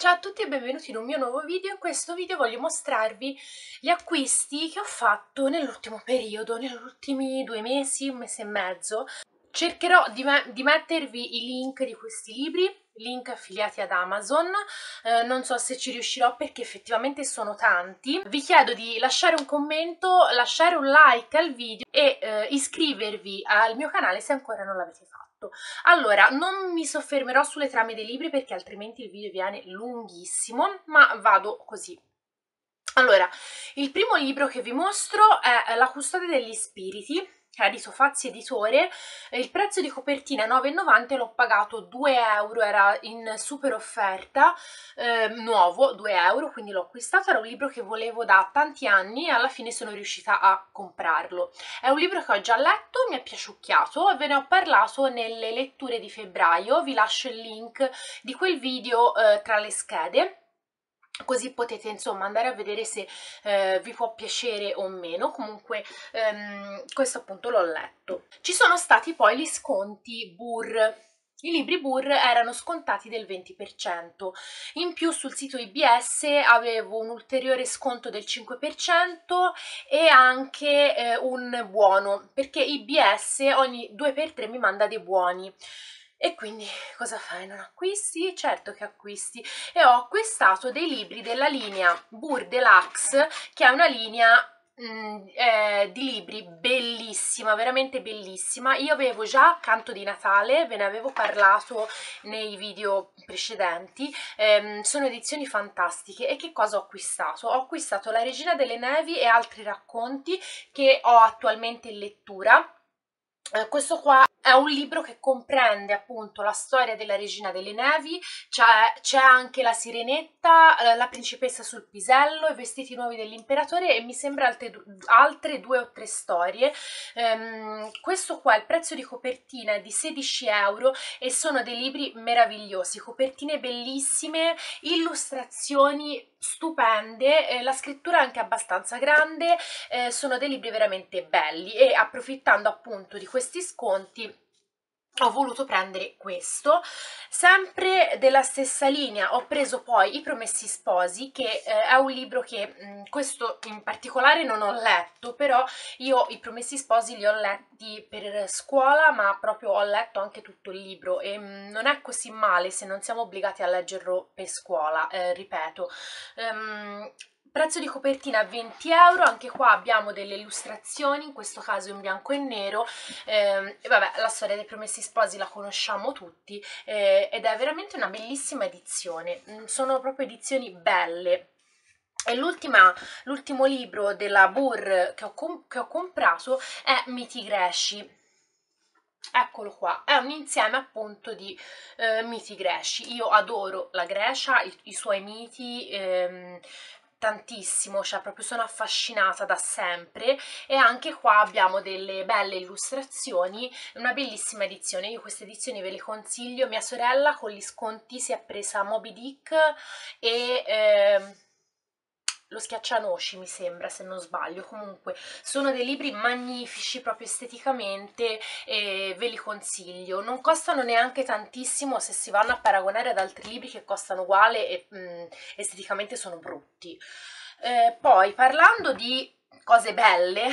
Ciao a tutti e benvenuti in un mio nuovo video. In questo video voglio mostrarvi gli acquisti che ho fatto nell'ultimo periodo, negli ultimi due mesi, un mese e mezzo. Cercherò di, di mettervi i link di questi libri, link affiliati ad Amazon, eh, non so se ci riuscirò perché effettivamente sono tanti. Vi chiedo di lasciare un commento, lasciare un like al video e eh, iscrivervi al mio canale se ancora non l'avete fatto fatto. Allora, non mi soffermerò sulle trame dei libri perché altrimenti il video viene lunghissimo, ma vado così. Allora, il primo libro che vi mostro è La custode degli spiriti che è di Sofazzi Editore, il prezzo di copertina 9,90 l'ho pagato 2 euro, era in super offerta, eh, nuovo 2 euro, quindi l'ho acquistato, era un libro che volevo da tanti anni e alla fine sono riuscita a comprarlo. È un libro che ho già letto, mi è piaciucchiato e ve ne ho parlato nelle letture di febbraio, vi lascio il link di quel video eh, tra le schede così potete insomma andare a vedere se eh, vi può piacere o meno. Comunque ehm, questo appunto l'ho letto. Ci sono stati poi gli sconti BUR i libri BUR erano scontati del 20%, in più sul sito IBS avevo un ulteriore sconto del 5% e anche eh, un buono, perché IBS ogni 2x3 mi manda dei buoni. E quindi cosa fai? Non acquisti? Certo che acquisti. E ho acquistato dei libri della linea Bur Deluxe, che è una linea mm, eh, di libri bellissima, veramente bellissima. Io avevo già Canto di Natale, ve ne avevo parlato nei video precedenti, ehm, sono edizioni fantastiche. E che cosa ho acquistato? Ho acquistato La Regina delle Nevi e altri racconti che ho attualmente in lettura. Eh, questo qua è un libro che comprende appunto la storia della regina delle nevi, c'è anche la sirenetta, eh, la principessa sul pisello, i vestiti nuovi dell'imperatore e mi sembra altre, altre due o tre storie. Um, questo qua, il prezzo di copertina è di 16 euro e sono dei libri meravigliosi, copertine bellissime, illustrazioni stupende, eh, la scrittura è anche abbastanza grande, eh, sono dei libri veramente belli e approfittando appunto di questi sconti ho voluto prendere questo. Sempre della stessa linea ho preso poi i promessi sposi che eh, è un libro che mh, questo in particolare non ho letto però io i promessi sposi li ho letti per scuola ma proprio ho letto anche tutto il libro e mh, non è così male se non siamo obbligati a leggerlo per scuola eh, ripeto. Um, Prezzo di copertina 20 euro, anche qua abbiamo delle illustrazioni, in questo caso in bianco e nero, eh, e vabbè la storia dei promessi sposi la conosciamo tutti eh, ed è veramente una bellissima edizione, mm, sono proprio edizioni belle. E l'ultimo libro della Burr che ho, che ho comprato è Miti Greci, Eccolo qua, è un insieme appunto di eh, miti greci. Io adoro la Grecia, i, i suoi miti, ehm, tantissimo, cioè proprio sono affascinata da sempre. E anche qua abbiamo delle belle illustrazioni, una bellissima edizione, io queste edizioni ve le consiglio, mia sorella con gli sconti si è presa Moby Dick e... Eh, lo schiaccianoci mi sembra se non sbaglio. Comunque sono dei libri magnifici proprio esteticamente e ve li consiglio. Non costano neanche tantissimo se si vanno a paragonare ad altri libri che costano uguale e mh, mm, esteticamente sono brutti. Eh, poi parlando di cose belle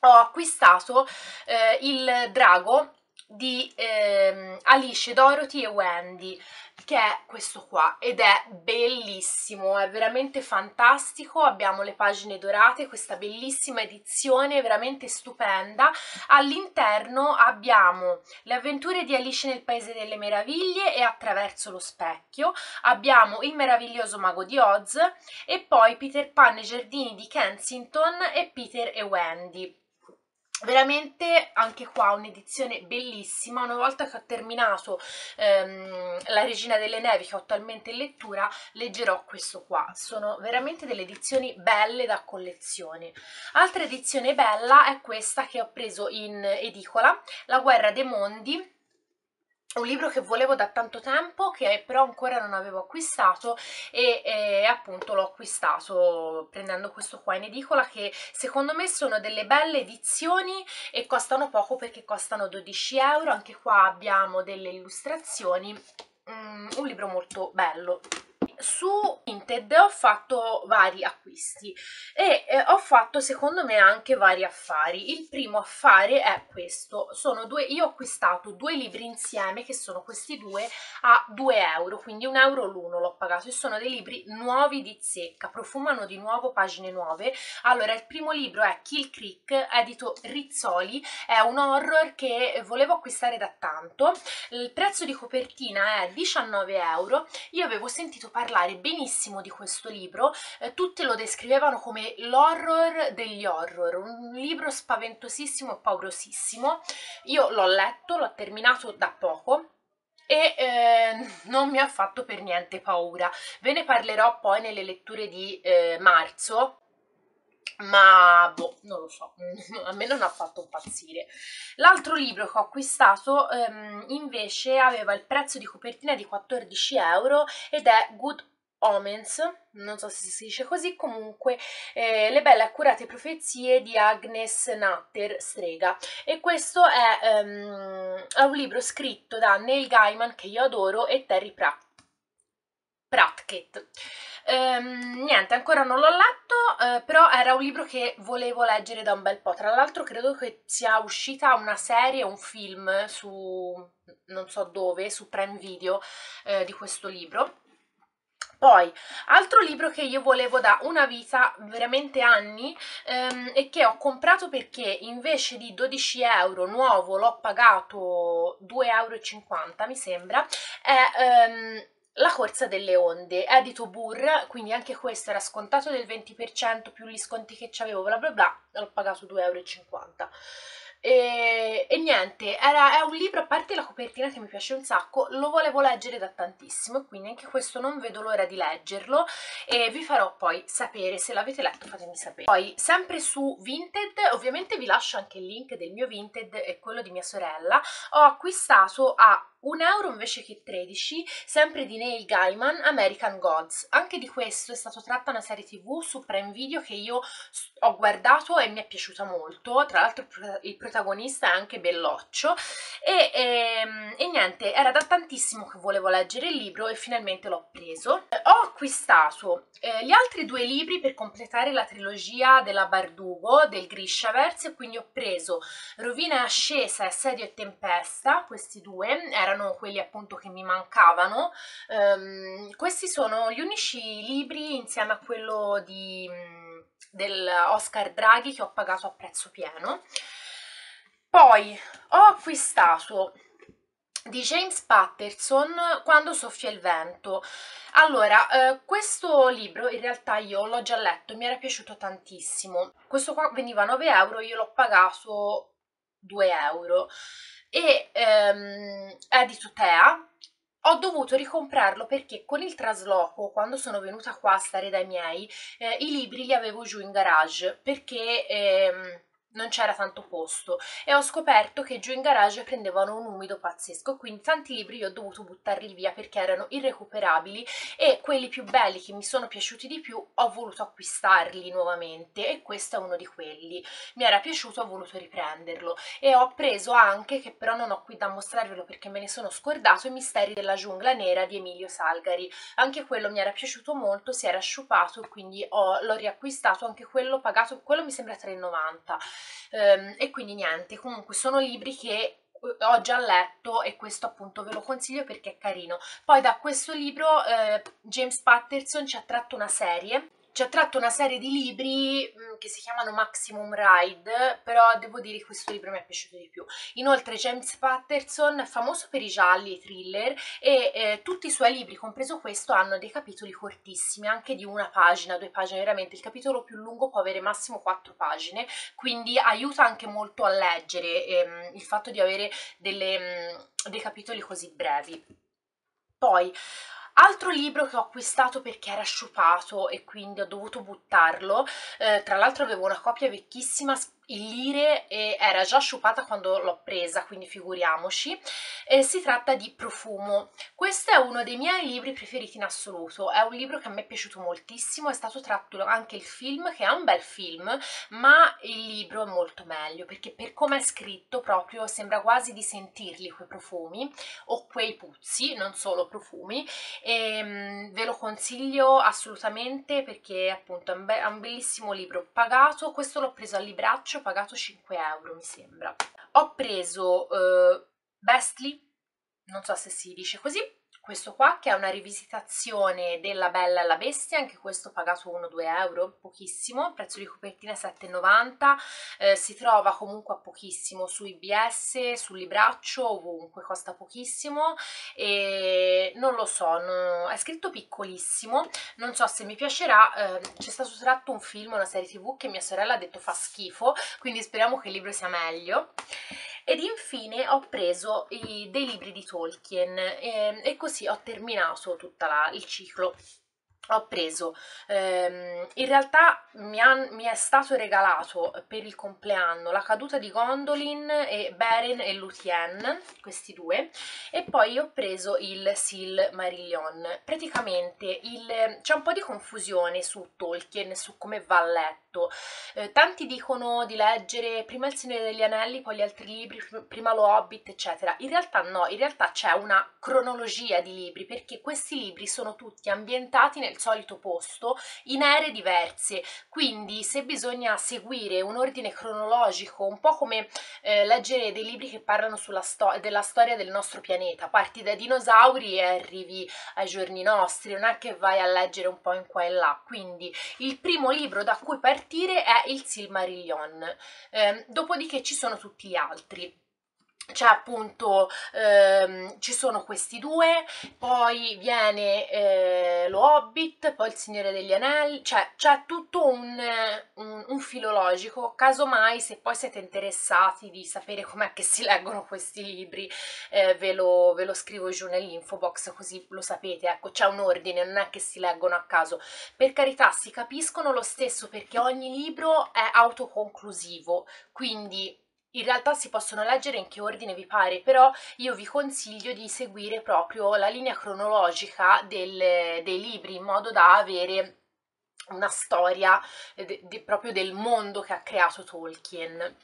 ho acquistato eh, il drago di eh, Alice, Dorothy e Wendy che è questo qua ed è bellissimo, è veramente fantastico, abbiamo le pagine dorate, questa bellissima edizione veramente stupenda, all'interno abbiamo le avventure di Alice nel Paese delle Meraviglie e attraverso lo specchio, abbiamo il meraviglioso mago di Oz e poi Peter Pan e i giardini di Kensington e Peter e Wendy veramente anche qua un'edizione bellissima. Una volta che ho terminato ehm, la regina delle nevi che ho attualmente in lettura leggerò questo qua. Sono veramente delle edizioni belle da collezione altra edizione bella è questa che ho preso in edicola la guerra dei mondi un libro che volevo da tanto tempo che però ancora non avevo acquistato e, e appunto l'ho acquistato prendendo questo qua in edicola che secondo me sono delle belle edizioni e costano poco perché costano 12 euro. Anche qua abbiamo delle illustrazioni. Mm, un libro molto bello su Vinted ho fatto vari acquisti e eh, ho fatto secondo me anche vari affari. Il primo affare è questo, sono due, io ho acquistato due libri insieme che sono questi due a 2 euro, quindi un euro l'uno l'ho pagato e sono dei libri nuovi di zecca, profumano di nuovo, pagine nuove. Allora il primo libro è Kill Creek, edito Rizzoli, è un horror che volevo acquistare da tanto, il prezzo di copertina è 19 euro, io avevo sentito parlare parlare benissimo di questo libro, eh, tutti lo descrivevano come l'horror degli horror, un libro spaventosissimo e paurosissimo. Io l'ho letto, l'ho terminato da poco, e eh, non mi ha fatto per niente paura. Ve ne parlerò poi nelle letture di eh, marzo, ma boh, non lo so, a me non ha fatto impazzire. L'altro libro che ho acquistato ehm, invece aveva il prezzo di copertina di 14 euro ed è Good Omens, non so se si dice così, comunque eh, Le belle accurate profezie di Agnes Natter, strega. E questo è, um, è, un libro scritto da Neil Gaiman, che io adoro, e Terry Pratt. Pratchett. Ehm, niente, ancora non l'ho letto, eh, però era un libro che volevo leggere da un bel po'. Tra l'altro credo che sia uscita una serie, un film su non so dove, su Prime Video eh, di questo libro. Poi, altro libro che io volevo da una vita, veramente anni, ehm, e che ho comprato perché invece di 12 euro nuovo l'ho pagato 2,50 euro, mi sembra, è ehm, la corsa delle onde, edito Burr, quindi anche questo era scontato del 20% più gli sconti che avevo, bla bla bla, l'ho pagato 2,50 euro. E, e, niente, era, è un libro, a parte la copertina che mi piace un sacco, lo volevo leggere da tantissimo, quindi anche questo non vedo l'ora di leggerlo e vi farò poi sapere, se l'avete letto fatemi sapere. Poi, sempre su Vinted, ovviamente vi lascio anche il link del mio Vinted e quello di mia sorella, ho acquistato a un euro invece che 13, sempre di Neil Gaiman, American Gods. Anche di questo è stata tratta una serie tv su Prime Video che io ho guardato e mi è piaciuta molto, tra l'altro il protagonista è anche belloccio e, e, ehm, e, niente, era da tantissimo che volevo leggere il libro e finalmente l'ho preso. Ho acquistato eh, gli altri due libri per completare la trilogia della Bardugo, del Grishaverse, quindi ho preso Rovina e Ascesa, Assedio e Tempesta, questi due, erano erano quelli appunto che mi mancavano. Um, questi sono gli unici libri insieme a quello di, mm, del Oscar Draghi che ho pagato a prezzo pieno. Poi ho acquistato di James Patterson Quando soffia il vento. Allora, eh, questo libro in realtà io l'ho già letto, mi era piaciuto tantissimo. Questo qua veniva 9 euro, io l'ho pagato 2 euro e ehm, è di Tutea. Ho dovuto ricomprarlo perché con il trasloco, quando sono venuta qua a stare dai miei, eh, i libri li avevo giù in garage perché... Ehm, non c'era tanto posto e ho scoperto che giù in garage prendevano un umido pazzesco, quindi tanti libri io ho dovuto buttarli via perché erano irrecuperabili e quelli più belli che mi sono piaciuti di più ho voluto acquistarli nuovamente e questo è uno di quelli. Mi era piaciuto, ho voluto riprenderlo e ho preso anche, che però non ho qui da mostrarvelo perché me ne sono scordato, I misteri della giungla nera di Emilio Salgari. Anche quello mi era piaciuto molto, si era sciupato quindi l'ho riacquistato, anche quello pagato, quello mi sembra 3,90 ehm, e quindi niente, comunque sono libri che eh, ho già letto e questo appunto ve lo consiglio perché è carino. Poi da questo libro eh, James Patterson ci ha tratto una serie ci ha tratto una serie di libri mm, che si chiamano Maximum Ride, però devo dire che questo libro mi è piaciuto di più. Inoltre James Patterson è famoso per i gialli e i thriller e eh, tutti i suoi libri, compreso questo, hanno dei capitoli cortissimi, anche di una pagina, due pagine, veramente il capitolo più lungo può avere massimo quattro pagine, quindi aiuta anche molto a leggere ehm, il fatto di avere delle, mh, mm, dei capitoli così brevi. Poi Altro libro che ho acquistato perché era sciupato e quindi ho dovuto buttarlo, eh, tra l'altro avevo una copia vecchissima lire e era già sciupata quando l'ho presa, quindi figuriamoci. Eh, si tratta di Profumo. Questo è uno dei miei libri preferiti in assoluto, è un libro che a me è piaciuto moltissimo, è stato tratto anche il film, che è un bel film, ma il libro è molto meglio, perché per come è scritto proprio sembra quasi di sentirli quei profumi, o quei puzzi, non solo profumi, e um, ve lo consiglio assolutamente perché appunto è un, be- è un bellissimo libro, pagato, questo l'ho preso al libraccio, ho pagato 5 euro mi sembra. Ho preso uh, Bestly, non so se si dice così, questo qua che è una rivisitazione della Bella e la Bestia, anche questo pagato 1-2 euro, pochissimo, prezzo di copertina 7,90, eh, si trova comunque a pochissimo su IBS, sul libraccio, ovunque, costa pochissimo e non lo so, no, è scritto piccolissimo, non so se mi piacerà, eh, c'è stato tratto un film, una serie tv che mia sorella ha detto fa schifo, quindi speriamo che il libro sia meglio. Ed infine ho preso i, dei libri di Tolkien e, ehm, e così ho terminato tutto il ciclo ho preso, ehm, in realtà mi, han, mi, è stato regalato per il compleanno La caduta di Gondolin e Beren e Lutien, questi due, e poi ho preso il Sil Marillion. Praticamente c'è un po' di confusione su Tolkien, su come va letto. Eh, tanti dicono di leggere prima Il Signore degli Anelli, poi gli altri libri, prima lo Hobbit, eccetera. In realtà no, in realtà c'è una cronologia di libri, perché questi libri sono tutti ambientati nel solito posto in ere diverse, quindi se bisogna seguire un ordine cronologico, un po' come eh, leggere dei libri che parlano sto- della storia del nostro pianeta, parti dai dinosauri e arrivi ai giorni nostri, non è che vai a leggere un po' in qua e là, quindi il primo libro da cui partire è il Silmarillion, eh, dopodiché ci sono tutti gli altri c'è appunto, ehm, ci sono questi due, poi viene eh, lo Hobbit, poi il Signore degli Anelli, cioè c'è tutto un, un, un filologico, casomai se poi siete interessati di sapere com'è che si leggono questi libri, eh, ve, lo, ve lo scrivo giù nell'info box così lo sapete, ecco c'è un ordine, non è che si leggono a caso, per carità si capiscono lo stesso perché ogni libro è autoconclusivo, quindi in realtà si possono leggere in che ordine vi pare, però io vi consiglio di seguire proprio la linea cronologica del, dei libri in modo da avere una storia de, de, proprio del mondo che ha creato Tolkien.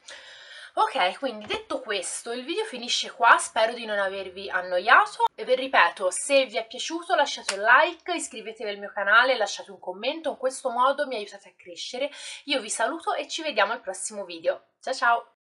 Ok, quindi detto questo, il video finisce qua, spero di non avervi annoiato e vi ripeto, se vi è piaciuto lasciate un like, iscrivetevi al mio canale, lasciate un commento, in questo modo mi aiutate a crescere. Io vi saluto e ci vediamo al prossimo video. Ciao ciao!